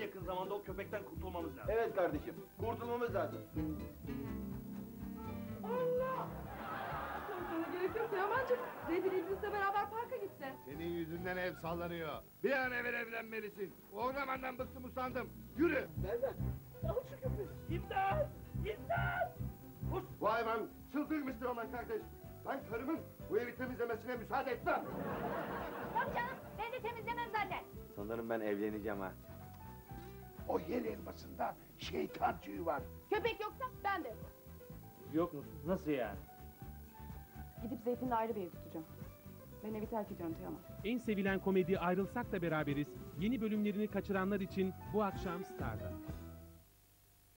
yakın zamanda o köpekten kurtulmamız lazım. Evet kardeşim, kurtulmamız lazım. Korkmana gerek yok Teoman'cığım. Zeytin İdris'le beraber parka gitti. Senin yüzünden ev sallanıyor. Bir an evvel evlenmelisin. O ornamandan bıktım usandım. Yürü. Nereden? İmdat! İmdat! Koş! Bu hayvan çıldırmıştır aman kardeş. Ben karımın bu evi temizlemesine müsaade etmem. Tabii canım ben de temizlemem zaten. Sanırım ben evleneceğim ha. O yel elmasında şeytan tüyü var. Köpek yoksa ben de yokum. Yok musun? Nasıl yani? Gidip Zeytin'le ayrı bir ev tutacağım. Ben evi terk ediyorum Teoman. En sevilen komedi Ayrılsak da Beraberiz yeni bölümlerini kaçıranlar için bu akşam Star'da.